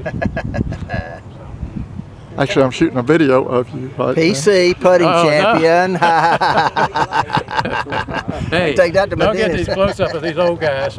Actually, I'm shooting a video of you right. PC putting Oh, no. champion. Hey, Take that to my don't get these close up of these old guys.